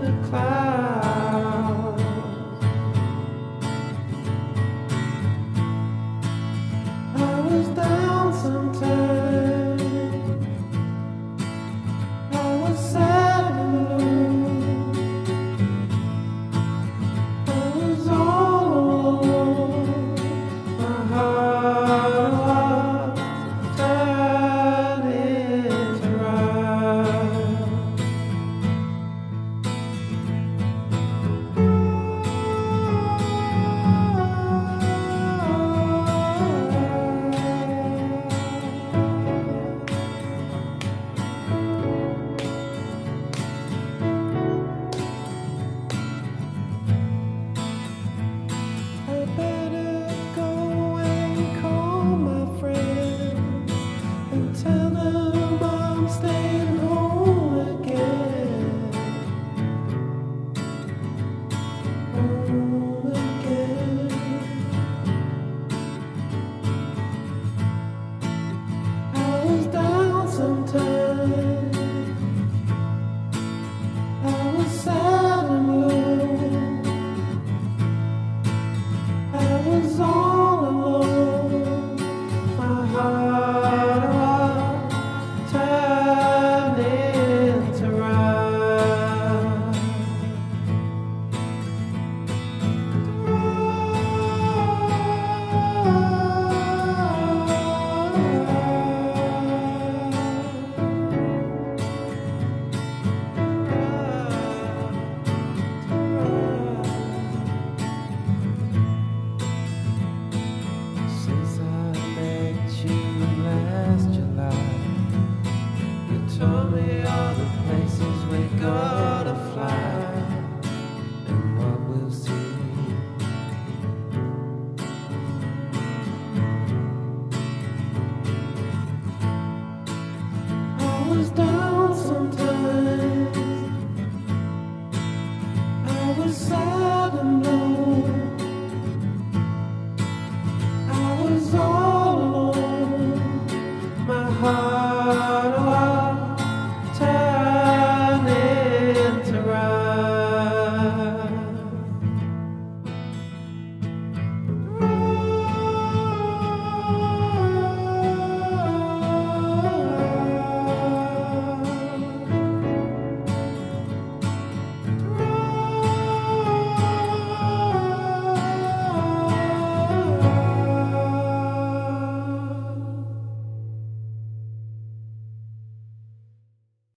the clouds.